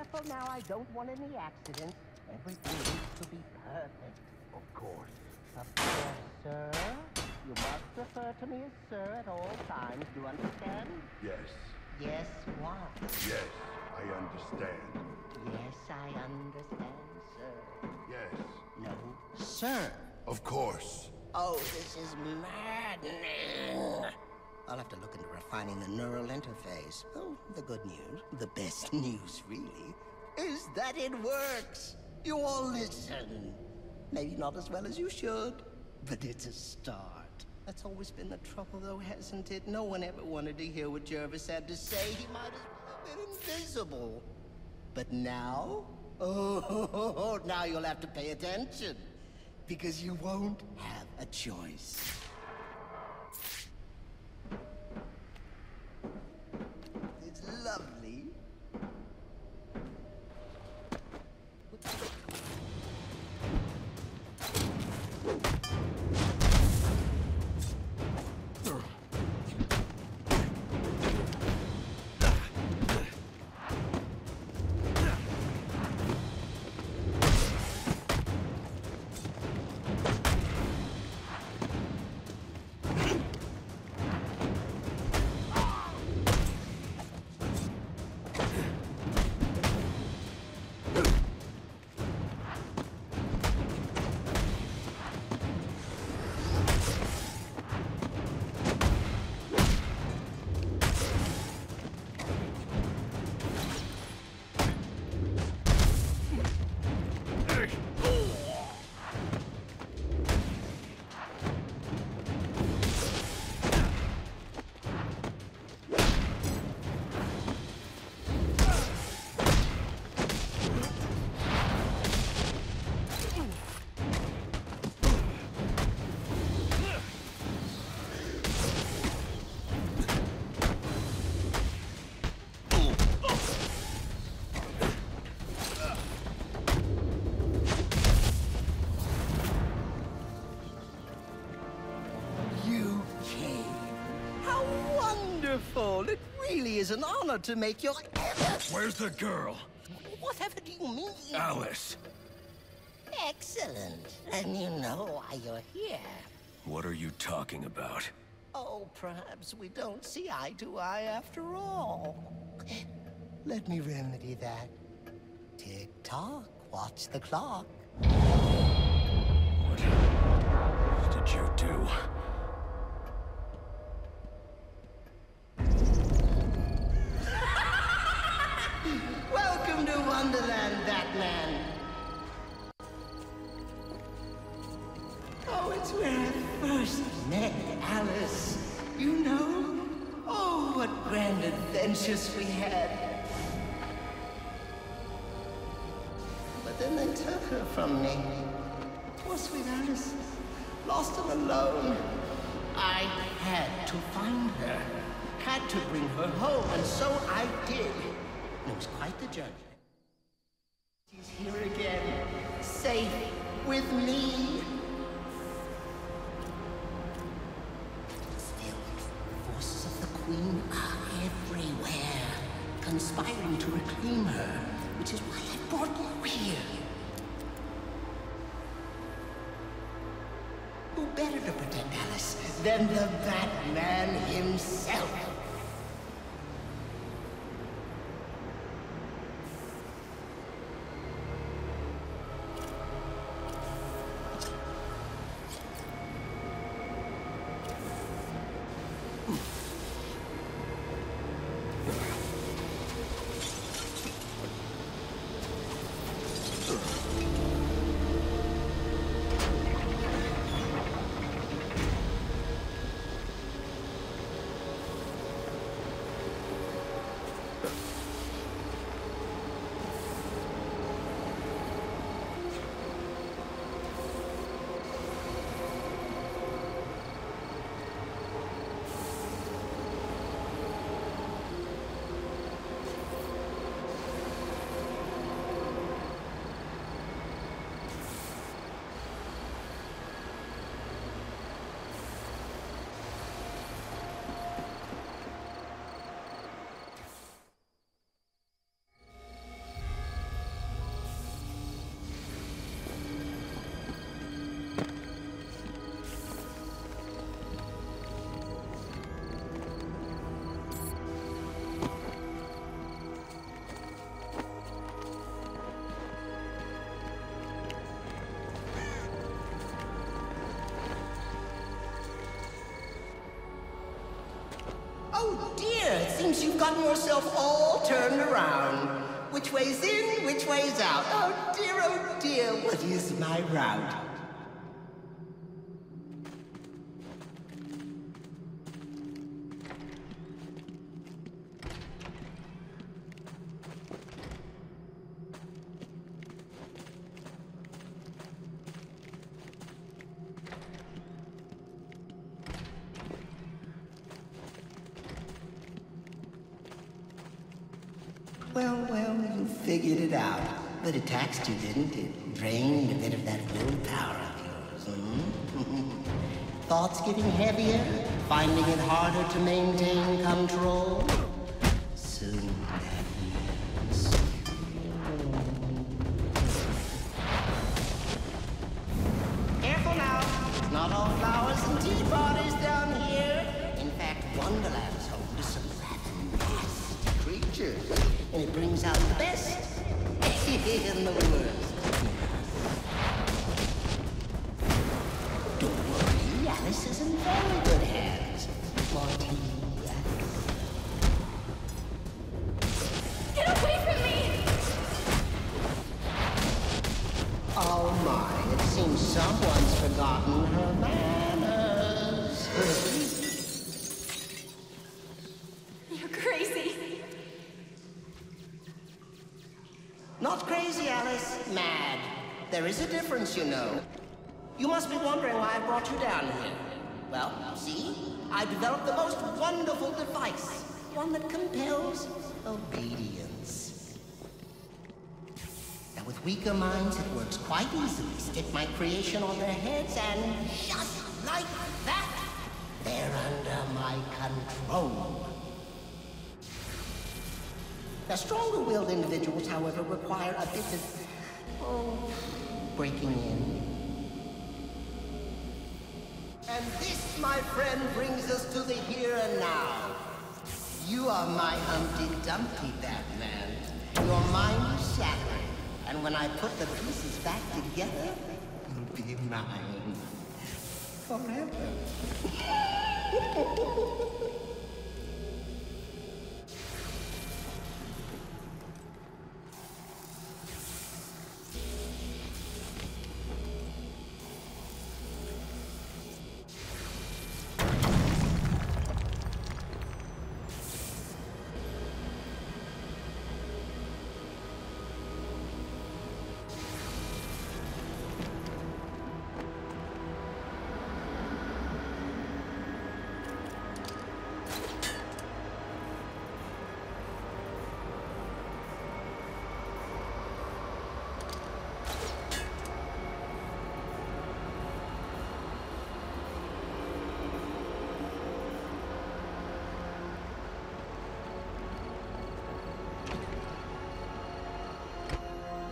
careful now. I don't want any accidents. Everything needs to be perfect. Of course. Of course, sir. You must refer to me as sir at all times. Do you understand? Yes. Yes, what? Yes, I understand. Yes, I understand, sir. Yes. No, sir. Of course. Oh, this is maddening. I'll have to look into refining the neural interface. Oh, the good news, the best news, really, is that it works. You all listen. Maybe not as well as you should, but it's a start. That's always been the trouble, though, hasn't it? No one ever wanted to hear what Jervis had to say. He might as well have been invisible. But now? Oh, now you'll have to pay attention. Because you won't have a choice. Is an honor to make your... Where's the girl? Whatever do you mean? Alice. Excellent. And you know why you're here. What are you talking about? Oh, perhaps we don't see eye to eye after all. Let me remedy that. Tick tock, watch the clock. What did you do? Welcome to Wonderland, Batman. Oh, it's where I first met Alice. You know? Oh, what grand adventures we had. But then they took her from me. Poor sweet Alice. Lost and alone. I had to find her. Had to bring her home, and so I did. It was quite the journey. Here again, safe with me. Still, the forces of the Queen are everywhere, conspiring to reclaim her, which is why I brought you here. Who better to protect Alice than the Batman himself? Seems you've gotten yourself all turned around. Which way's in, which way's out? Oh dear, oh dear, what is my route? Well, well, you figured it out. But it taxed you, didn't it? Drained a bit of that willpower of yours, hmm? Thoughts getting heavier? Finding it harder to maintain control? And it brings out the best in the worst. Don't worry, Alice is in very good hands. Marty. There is a difference, you know. You must be wondering why I brought you down here. Well, see? I developed the most wonderful device. One that compels obedience. Now, with weaker minds, it works quite easily. Stick my creation on their heads, and just like that, they're under my control. Now, stronger-willed individuals, however, require a bit of, oh, breaking in. And this, my friend, brings us to the here and now. You are my Humpty Dumpty, Batman. Your mind is shattered, and when I put the pieces back together, you'll be mine. Forever.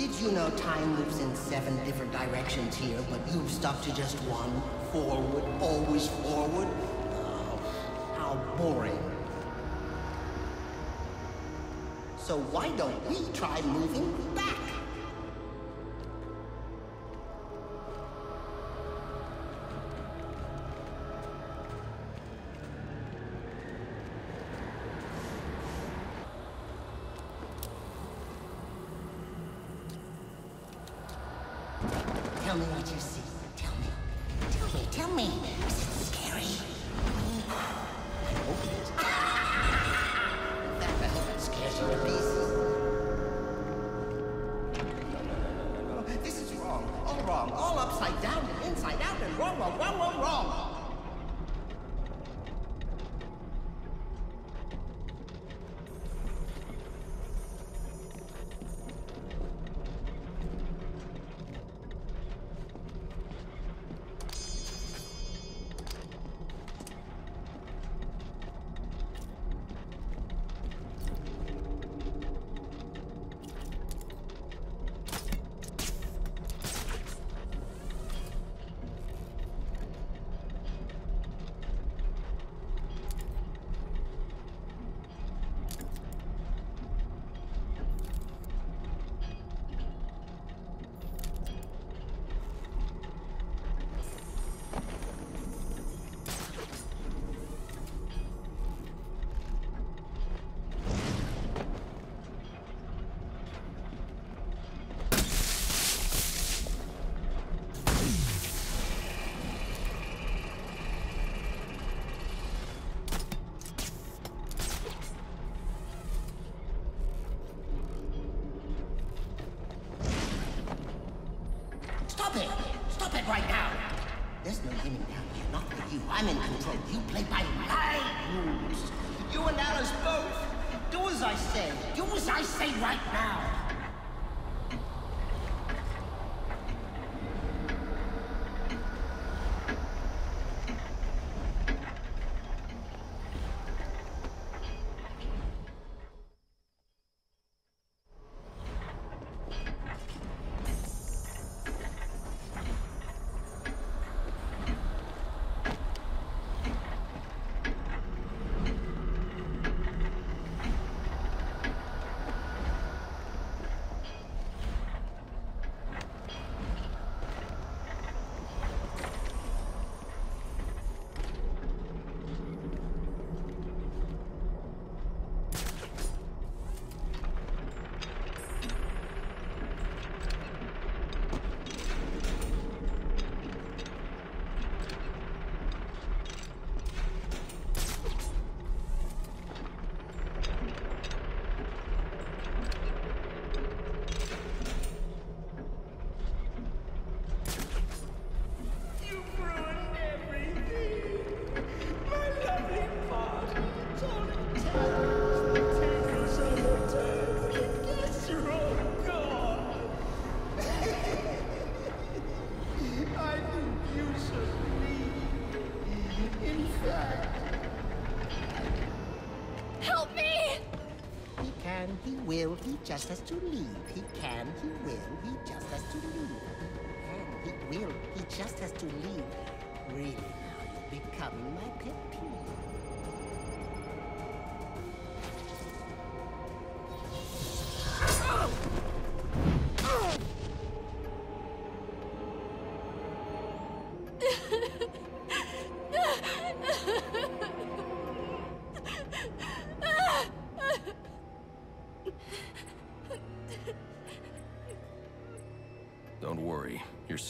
Did you know time moves in seven different directions here, but you've stuck to just one? Forward, always forward? Oh, how boring. So why don't we try moving back? Tell me what you see. Tell me. Tell me, tell me. Is it scary? I hope it is. Scares you to pieces. No, no, no, no, no, no. This is wrong. All wrong. All upside down and inside out and wrong, wrong, wrong, wrong, wrong. Say. Do as I say right now. Has to leave. He can, he will, he just has to leave. Can, he will, he just has to leave. Really now, you're becoming my pet peeve.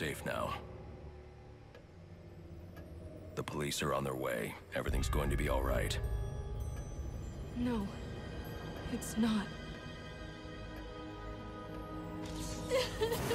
safe now. The police are on their way. Everything's going to be all right. No, it's not.